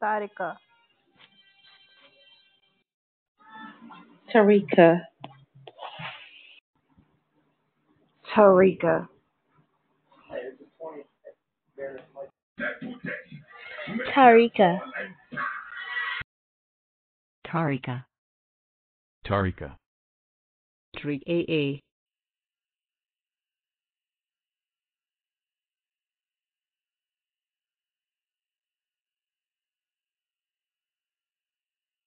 Tarika. Tarika. Tarika. Tarika. Tarika. Tarika. Trig AA.